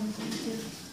consensus